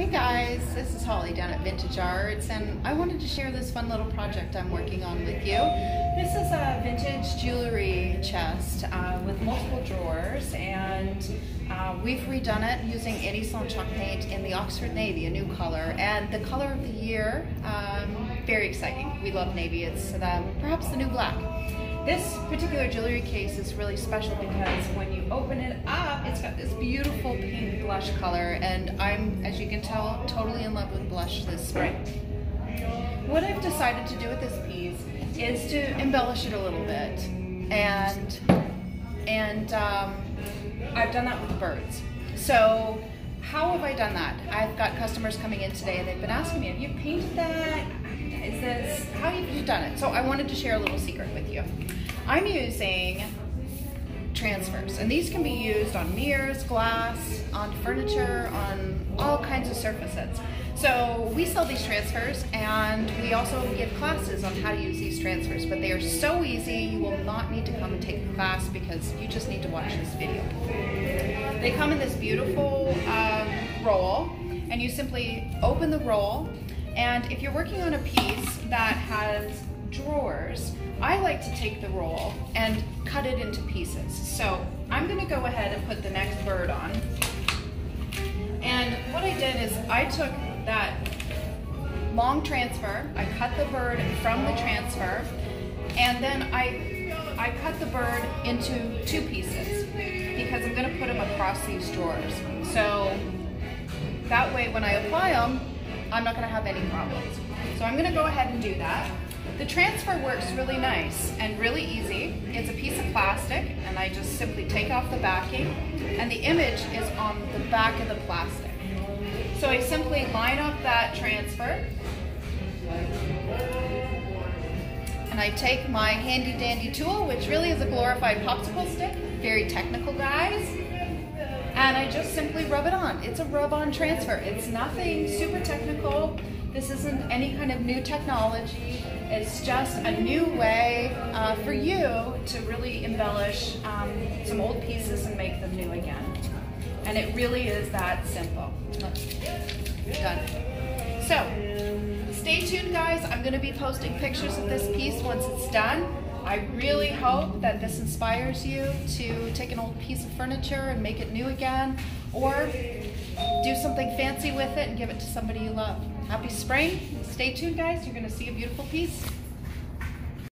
Hey guys, this is Holly down at Vintage Arts, and I wanted to share this fun little project I'm working on with you. This is a vintage jewelry chest uh, with multiple drawers, and uh, we've redone it using Annie Sloan chalk paint in the Oxford Navy, a new color, and the color of the year, um, very exciting. We love navy, it's the, perhaps the new black. This particular jewelry case is really special because when you open it up, it's got this beautiful pink blush color, and I'm, as you can tell, totally in love with blush this spring. What I've decided to do with this piece is to embellish it a little bit, and and um, I've done that with birds. So how have I done that? I've got customers coming in today, and they've been asking me, "Have you painted that? Is this how have you done it?" So I wanted to share a little secret with you. I'm using transfers, and these can be used on mirrors, glass, on furniture, on all kinds of surfaces. So we sell these transfers, and we also give classes on how to use these transfers, but they are so easy, you will not need to come and take a class because you just need to watch this video. They come in this beautiful um, roll, and you simply open the roll, and if you're working on a piece that has drawers, I like to take the roll and cut it into pieces. So I'm gonna go ahead and put the next bird on. And what I did is I took that long transfer, I cut the bird from the transfer, and then I, I cut the bird into two pieces because I'm gonna put them across these drawers. So that way when I apply them, I'm not gonna have any problems. So I'm gonna go ahead and do that. The transfer works really nice and really easy. It's a piece of plastic and I just simply take off the backing and the image is on the back of the plastic. So I simply line up that transfer and I take my handy dandy tool, which really is a glorified popsicle stick, very technical guys, and I just simply rub it on. It's a rub-on transfer. It's nothing super technical. This isn't any kind of new technology. It's just a new way uh, for you to really embellish um, some old pieces and make them new again. And it really is that simple. Done. So, stay tuned guys. I'm going to be posting pictures of this piece once it's done. I really hope that this inspires you to take an old piece of furniture and make it new again, or do something fancy with it and give it to somebody you love. Happy spring. Stay tuned, guys. You're going to see a beautiful piece.